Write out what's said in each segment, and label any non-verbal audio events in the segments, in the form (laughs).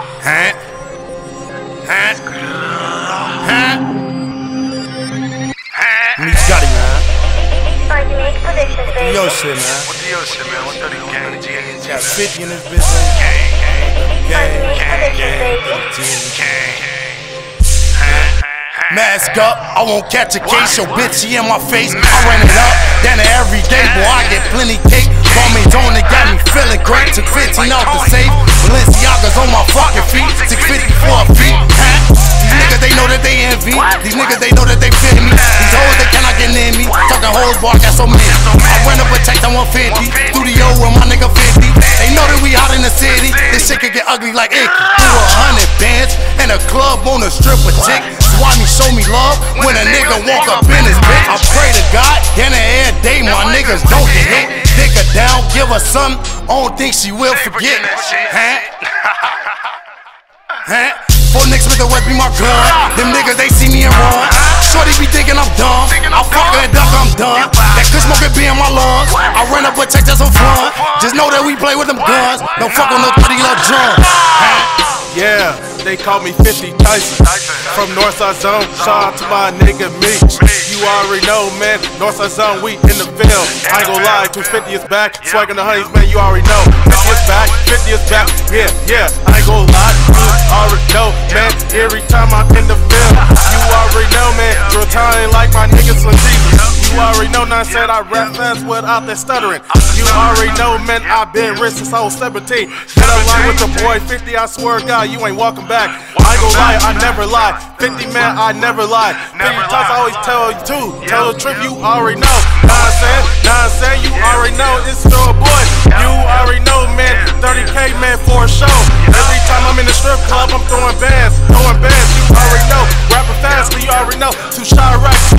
Huh? Got it, man. Yo shit, man. What Got? 50 in this bitch. Mask up, I won't catch a case, Your bitchy in my face. I ran it up, down to every day, boy, I get plenty cake. Bombings on it, got me feeling great. Took 15 off the feet. 650 for a feet. Huh? These niggas, they know that they envy. These niggas, they know that they fit me. These hoes, they cannot get near me. Talking hoes, I got so many. I run up a check on 150. Studio with my nigga 50. They know that we hot in the city. This shit could get ugly like Icky. Threw a hundred bands and a club on a stripper chick. Swat me, show me love when a nigga walk up in his bitch. I pray to God, in the air day, my niggas don't get hit. Dick her down, give her something. I don't think she will forget. Huh? (laughs) Huh? Four niggas with the wet be my gun. Them niggas, they see me and run. Shorty be thinking I'm dumb. I fuck her and duck, I'm done. That kush smoke it be in my lungs. I run up with check just for fun. Just know that we play with them guns. Don't fuck with no 30 little drums. Yeah, they call me 50 Tyson. From Northside Zone, shout out to my nigga Meech. You already know, man. Northside Zone, we in the field. I ain't gonna lie, 250 is back. Swaggin' the honeys, man, you already know. 50 is back, 50 is back. Yeah, yeah, I ain't now I said I rap fast without that stuttering. You already know, man, i been rich since I was 17. Get a line with the boy 50, I swear to God, you ain't walking back. I ain't gon' lie, I never lie. 50 man, I never lie. 50 times I always tell you too. Tell the truth, you already know. I'm saying? I'm saying? You already know, it's your boy. You already know, man. 30k man for a show. Every time I'm in the strip club, I'm throwing bands, throwing bands. You already know. Rapping fast, but you already know. Two shot racks,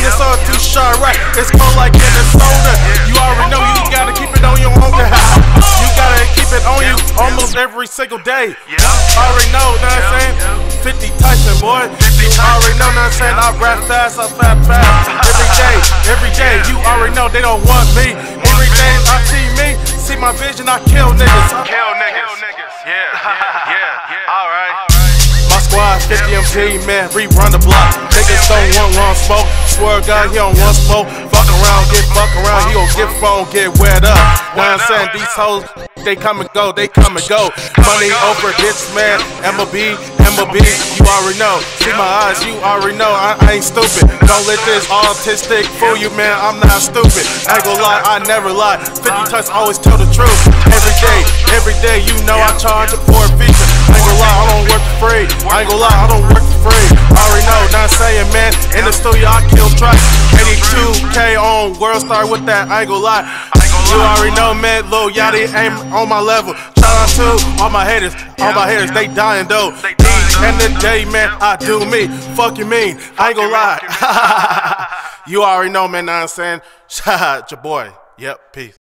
Minnesota. all too shot right? It's cold like Minnesota. You already know you gotta keep it on your own. (laughs) You gotta keep it on you almost every single day. I already know, know what I'm saying? 50 Tyson, boy. You already know, know what I'm saying? I rap fast, I rap fast. Every day, every day. You already know they don't want me. Every day I see me, see my vision, I kill niggas. Kill niggas. Yeah, yeah, yeah. Alright. My squad 50 MT, man, rerun the block. Niggas don't want one smoke. Swear God, he don't want smoke. Fuck around, get fuck around. He gon' get phone, get wet up. Now I'm saying these hoes, they come and go, they come and go. Money over hits, man. MLB, MLB, you already know. See my eyes, you already know. I, I ain't stupid. Don't let this autistic fool you, man. I'm not stupid. I ain't gon' lie, I never lie. 50 touch, always tell the truth. Every day, every day, you know I charge it for a. I ain't gon' lie, I don't work for free. I ain't gonna lie, I don't work for free. I already know, not saying, man. In the studio, I kill tracks. 82K on World Star with that, I ain't gon' lie. You already know, man. Lil Yachty ain't on my level. Shout out to all my haters. All my haters, they dying though. Each and the day, man, I do me. Fuck you mean? I ain't gon' lie. (laughs) you already know, man. Know what I'm saying? (laughs) Shout out your boy. Yep, peace.